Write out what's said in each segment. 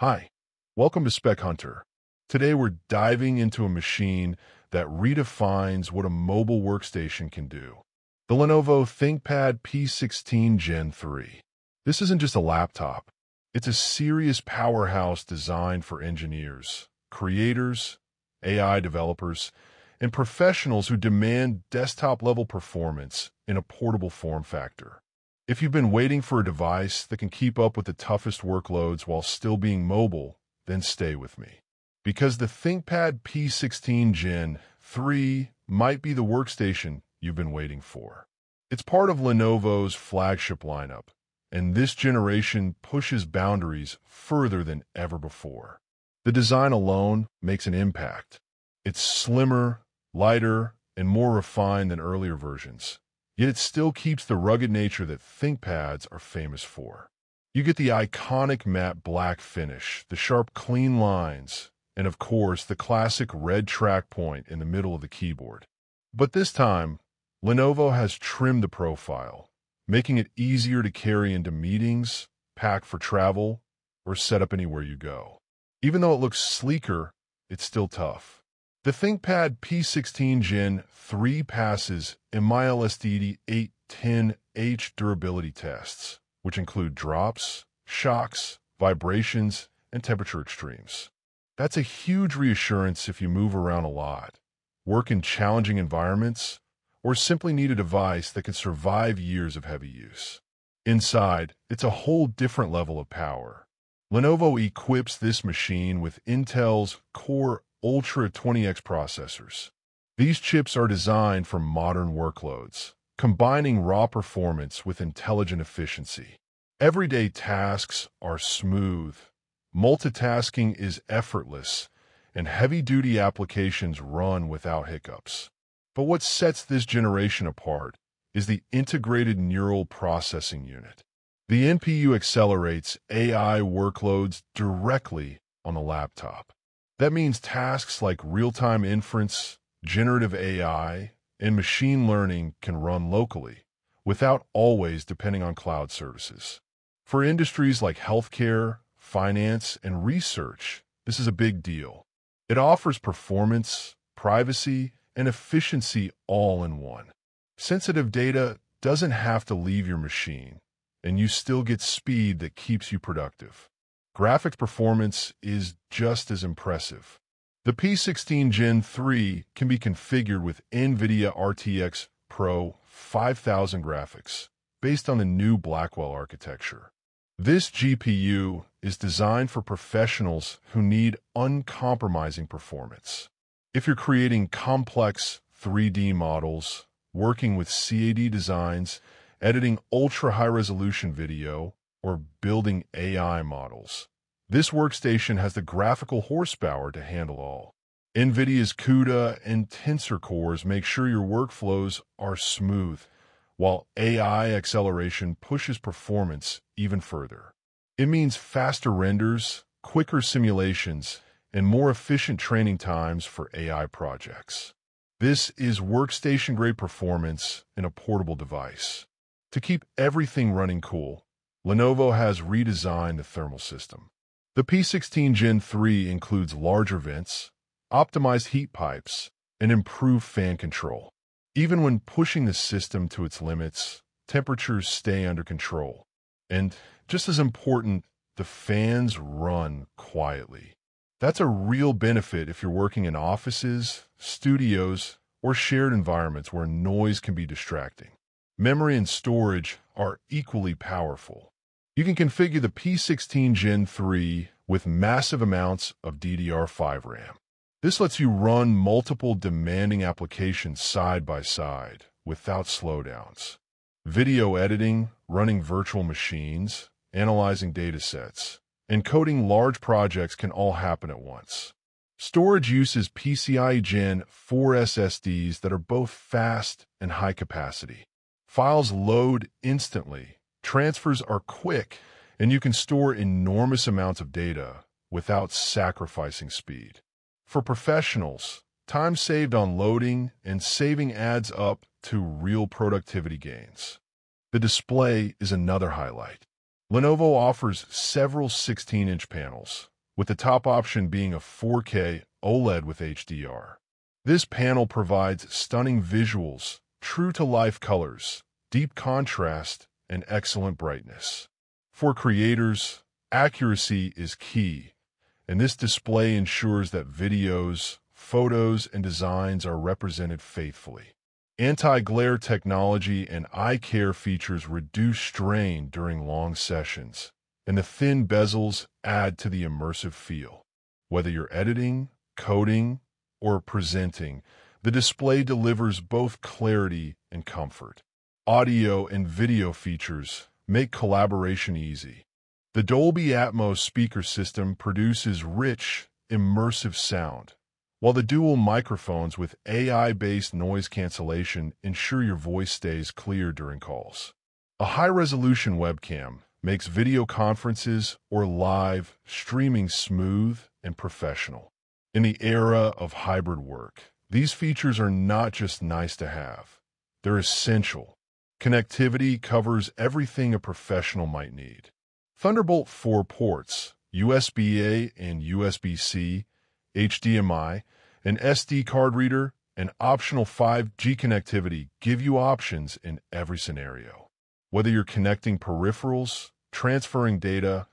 Hi, welcome to Spec Hunter. Today we're diving into a machine that redefines what a mobile workstation can do. The Lenovo ThinkPad P16 Gen 3. This isn't just a laptop. It's a serious powerhouse designed for engineers, creators, AI developers, and professionals who demand desktop-level performance in a portable form factor. If you've been waiting for a device that can keep up with the toughest workloads while still being mobile, then stay with me. Because the ThinkPad P16 Gen 3 might be the workstation you've been waiting for. It's part of Lenovo's flagship lineup, and this generation pushes boundaries further than ever before. The design alone makes an impact. It's slimmer, lighter, and more refined than earlier versions, Yet it still keeps the rugged nature that ThinkPads are famous for. You get the iconic matte black finish, the sharp clean lines, and of course the classic red track point in the middle of the keyboard. But this time, Lenovo has trimmed the profile, making it easier to carry into meetings, pack for travel, or set up anywhere you go. Even though it looks sleeker, it's still tough. The ThinkPad P16 Gen 3 passes MIL-STD 810H durability tests, which include drops, shocks, vibrations, and temperature extremes. That's a huge reassurance if you move around a lot, work in challenging environments, or simply need a device that can survive years of heavy use. Inside, it's a whole different level of power. Lenovo equips this machine with Intel's Core Ultra 20X processors. These chips are designed for modern workloads, combining raw performance with intelligent efficiency. Everyday tasks are smooth, multitasking is effortless, and heavy-duty applications run without hiccups. But what sets this generation apart is the Integrated Neural Processing Unit. The NPU accelerates AI workloads directly on the laptop. That means tasks like real-time inference, generative AI, and machine learning can run locally, without always depending on cloud services. For industries like healthcare, finance, and research, this is a big deal. It offers performance, privacy, and efficiency all in one. Sensitive data doesn't have to leave your machine, and you still get speed that keeps you productive. Graphics performance is just as impressive. The P16 Gen 3 can be configured with NVIDIA RTX Pro 5000 graphics, based on the new Blackwell architecture. This GPU is designed for professionals who need uncompromising performance. If you're creating complex 3D models, working with CAD designs, editing ultra-high-resolution video, or building AI models. This workstation has the graphical horsepower to handle all. NVIDIA's CUDA and Tensor cores make sure your workflows are smooth, while AI acceleration pushes performance even further. It means faster renders, quicker simulations, and more efficient training times for AI projects. This is workstation-grade performance in a portable device. To keep everything running cool, Lenovo has redesigned the thermal system. The P16 Gen 3 includes larger vents, optimized heat pipes, and improved fan control. Even when pushing the system to its limits, temperatures stay under control. And just as important, the fans run quietly. That's a real benefit if you're working in offices, studios, or shared environments where noise can be distracting. Memory and storage are equally powerful. You can configure the P16 Gen 3 with massive amounts of DDR5 RAM. This lets you run multiple demanding applications side by side without slowdowns. Video editing, running virtual machines, analyzing datasets, and coding large projects can all happen at once. Storage uses PCIe Gen 4 SSDs that are both fast and high capacity. Files load instantly, transfers are quick, and you can store enormous amounts of data without sacrificing speed. For professionals, time saved on loading and saving adds up to real productivity gains. The display is another highlight. Lenovo offers several 16-inch panels, with the top option being a 4K OLED with HDR. This panel provides stunning visuals, true-to-life colors, deep contrast, and excellent brightness. For creators, accuracy is key, and this display ensures that videos, photos, and designs are represented faithfully. Anti-glare technology and eye care features reduce strain during long sessions, and the thin bezels add to the immersive feel. Whether you're editing, coding, or presenting, the display delivers both clarity and comfort. Audio and video features make collaboration easy. The Dolby Atmos speaker system produces rich, immersive sound, while the dual microphones with AI-based noise cancellation ensure your voice stays clear during calls. A high-resolution webcam makes video conferences or live streaming smooth and professional. In the era of hybrid work, these features are not just nice to have. They're essential. Connectivity covers everything a professional might need. Thunderbolt 4 ports, USB-A and USB-C, HDMI, an SD card reader, and optional 5G connectivity give you options in every scenario. Whether you're connecting peripherals, transferring data,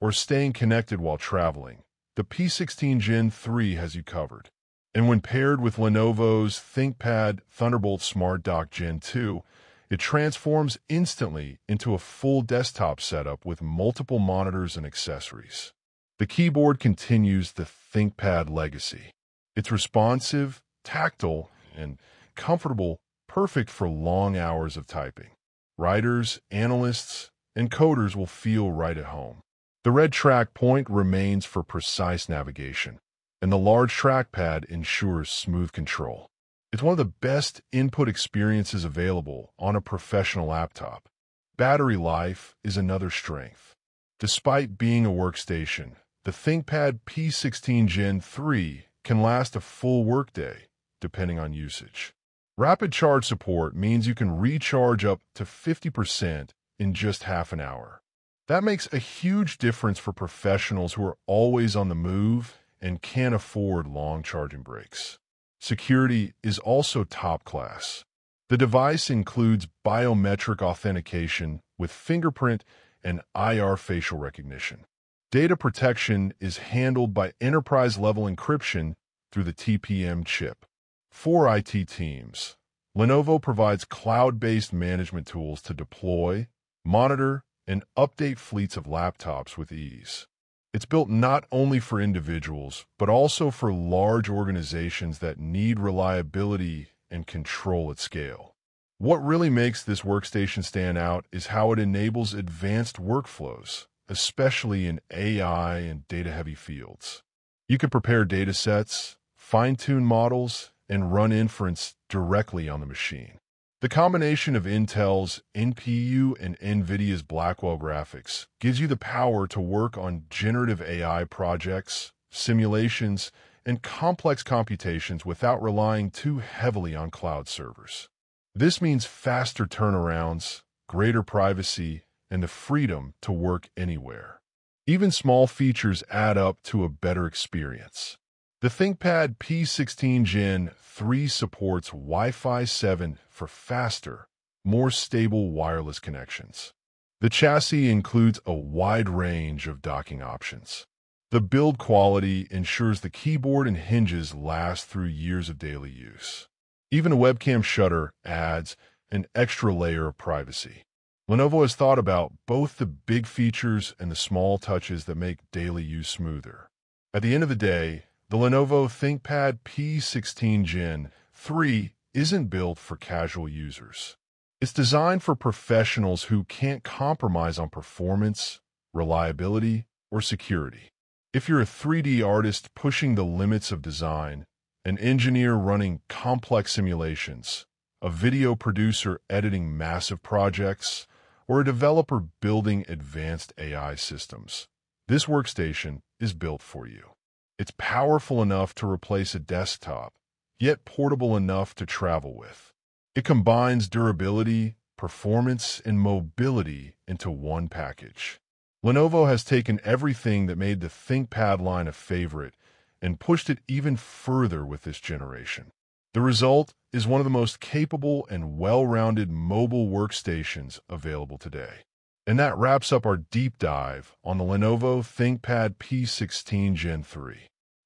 or staying connected while traveling, the P16 Gen 3 has you covered. And when paired with Lenovo's ThinkPad Thunderbolt Smart Dock Gen 2, it transforms instantly into a full desktop setup with multiple monitors and accessories. The keyboard continues the ThinkPad legacy. It's responsive, tactile, and comfortable, perfect for long hours of typing. Writers, analysts, and coders will feel right at home. The red track point remains for precise navigation, and the large trackpad ensures smooth control. It's one of the best input experiences available on a professional laptop. Battery life is another strength. Despite being a workstation, the ThinkPad P16 Gen 3 can last a full workday, depending on usage. Rapid charge support means you can recharge up to 50% in just half an hour. That makes a huge difference for professionals who are always on the move and can't afford long charging breaks. Security is also top class. The device includes biometric authentication with fingerprint and IR facial recognition. Data protection is handled by enterprise-level encryption through the TPM chip. For IT teams, Lenovo provides cloud-based management tools to deploy, monitor, and update fleets of laptops with ease. It's built not only for individuals, but also for large organizations that need reliability and control at scale. What really makes this workstation stand out is how it enables advanced workflows, especially in AI and data-heavy fields. You can prepare data sets, fine-tune models, and run inference directly on the machine. The combination of Intel's NPU and NVIDIA's Blackwell graphics gives you the power to work on generative AI projects, simulations, and complex computations without relying too heavily on cloud servers. This means faster turnarounds, greater privacy, and the freedom to work anywhere. Even small features add up to a better experience. The ThinkPad P16 Gen 3 supports Wi-Fi 7 for faster, more stable wireless connections. The chassis includes a wide range of docking options. The build quality ensures the keyboard and hinges last through years of daily use. Even a webcam shutter adds an extra layer of privacy. Lenovo has thought about both the big features and the small touches that make daily use smoother. At the end of the day, the Lenovo ThinkPad P16 Gen 3 isn't built for casual users. It's designed for professionals who can't compromise on performance, reliability, or security. If you're a 3D artist pushing the limits of design, an engineer running complex simulations, a video producer editing massive projects, or a developer building advanced AI systems, this workstation is built for you. It's powerful enough to replace a desktop, yet portable enough to travel with. It combines durability, performance, and mobility into one package. Lenovo has taken everything that made the ThinkPad line a favorite and pushed it even further with this generation. The result is one of the most capable and well-rounded mobile workstations available today. And that wraps up our deep dive on the Lenovo ThinkPad P16 Gen 3.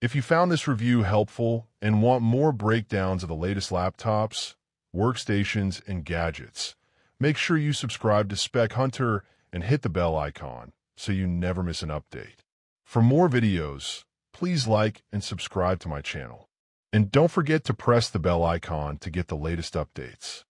If you found this review helpful and want more breakdowns of the latest laptops, workstations, and gadgets, make sure you subscribe to Spec Hunter and hit the bell icon so you never miss an update. For more videos, please like and subscribe to my channel. And don't forget to press the bell icon to get the latest updates.